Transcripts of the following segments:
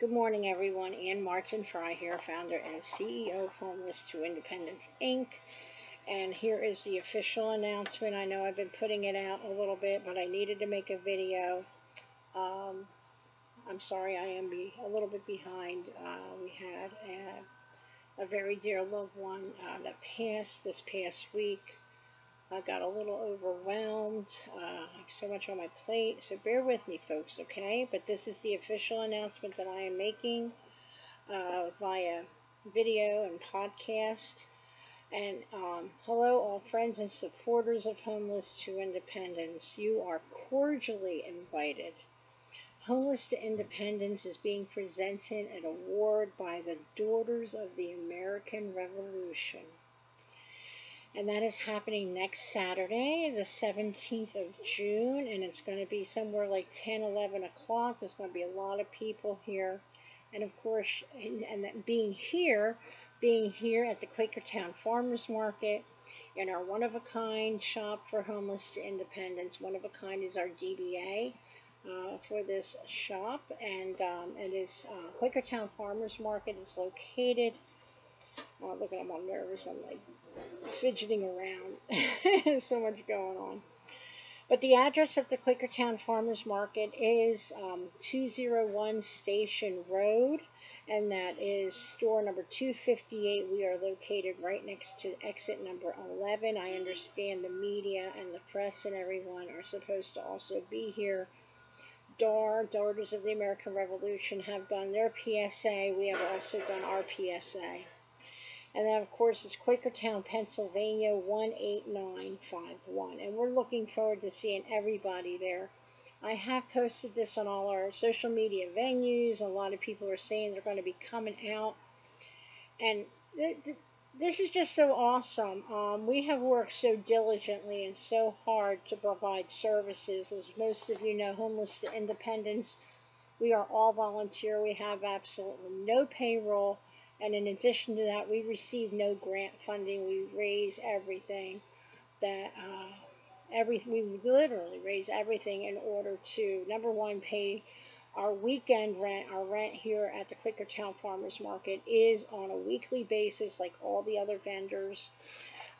Good morning, everyone. Ann Martin Frey here, founder and CEO of Homeless to Independence Inc. And here is the official announcement. I know I've been putting it out a little bit, but I needed to make a video. Um, I'm sorry I am be a little bit behind. Uh, we had a, a, very dear loved one uh, that passed this past week. I got a little overwhelmed. Uh, I have so much on my plate, so bear with me, folks, okay? But this is the official announcement that I am making uh, via video and podcast. And um, hello, all friends and supporters of Homeless to Independence. You are cordially invited. Homeless to Independence is being presented an award by the Daughters of the American Revolution and that is happening next Saturday, the 17th of June, and it's going to be somewhere like 10, 11 o'clock. There's going to be a lot of people here, and of course, and, and being here, being here at the Quakertown Farmers Market in our one-of-a-kind shop for homeless to independence. One of a kind is our DBA. Uh, for this shop, and um, it is uh, Quakertown Farmers Market is located. Oh, look at I'm all nervous. I'm like fidgeting around. so much going on. But the address of the Quakertown Farmers Market is um, 201 Station Road, and that is store number 258. We are located right next to exit number 11. I understand the media and the press and everyone are supposed to also be here. DAR, Daughters of the American Revolution, have done their PSA. We have also done our PSA. And then, of course, it's Quakertown, Pennsylvania, 18951. And we're looking forward to seeing everybody there. I have posted this on all our social media venues. A lot of people are saying they're going to be coming out. And th th this is just so awesome. Um, we have worked so diligently and so hard to provide services. As most of you know, Homeless to Independence, we are all volunteer. We have absolutely no payroll and in addition to that, we receive no grant funding. We raise everything that, uh, every, we literally raise everything in order to, number one, pay our weekend rent. Our rent here at the Quakertown Farmers Market is on a weekly basis, like all the other vendors.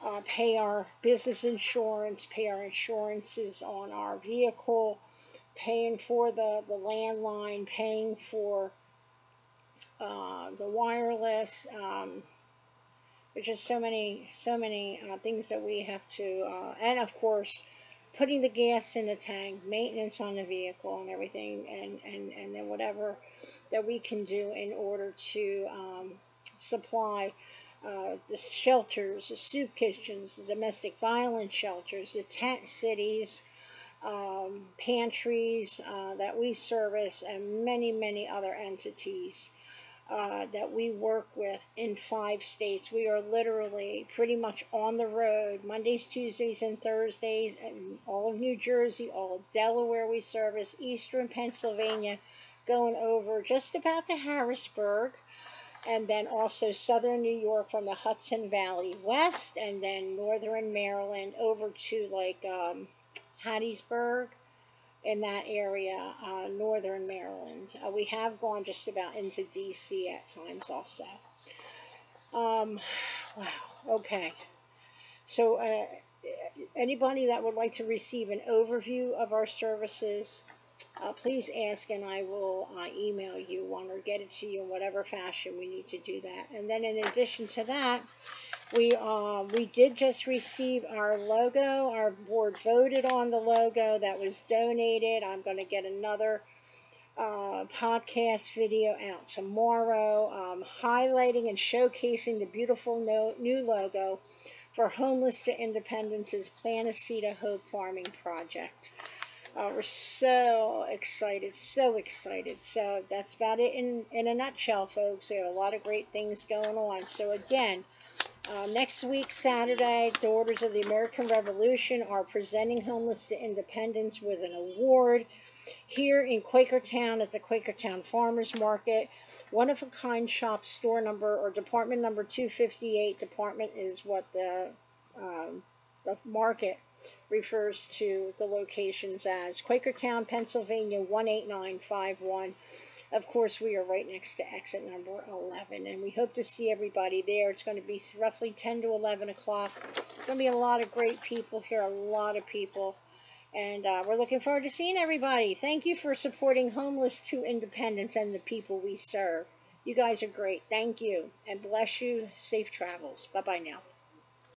Uh, pay our business insurance, pay our insurances on our vehicle, paying for the, the landline, paying for uh, the wireless. Um, there's just so many, so many uh, things that we have to, uh, and of course, putting the gas in the tank, maintenance on the vehicle and everything, and, and, and then whatever that we can do in order to um, supply uh, the shelters, the soup kitchens, the domestic violence shelters, the tent cities, um, pantries uh, that we service, and many, many other entities uh, that we work with in five states. We are literally pretty much on the road Mondays, Tuesdays, and Thursdays, and all of New Jersey, all of Delaware we service, Eastern Pennsylvania, going over just about to Harrisburg, and then also Southern New York from the Hudson Valley West, and then Northern Maryland over to like um, Hattiesburg in that area, uh, northern Maryland. Uh, we have gone just about into DC at times also. Um, wow, okay. So, uh, anybody that would like to receive an overview of our services, uh, please ask and I will uh, email you one or get it to you in whatever fashion we need to do that. And then in addition to that, we um, we did just receive our logo. Our board voted on the logo that was donated. I'm going to get another uh, podcast video out tomorrow, um, highlighting and showcasing the beautiful no, new logo for Homeless to Independence's Plant a Seed of Hope Farming Project. Uh, we're so excited, so excited. So that's about it in, in a nutshell, folks. We have a lot of great things going on. So again, uh, next week, Saturday, Daughters of the American Revolution are presenting Homeless to Independence with an award here in Quakertown at the Quakertown Farmers Market. One of a kind shop store number or department number 258. Department is what the, um, the market refers to the locations as Quakertown, Pennsylvania 18951. Of course, we are right next to exit number 11, and we hope to see everybody there. It's going to be roughly 10 to 11 o'clock. It's going to be a lot of great people here, a lot of people. And uh, we're looking forward to seeing everybody. Thank you for supporting Homeless to Independence and the people we serve. You guys are great. Thank you. And bless you. Safe travels. Bye bye now.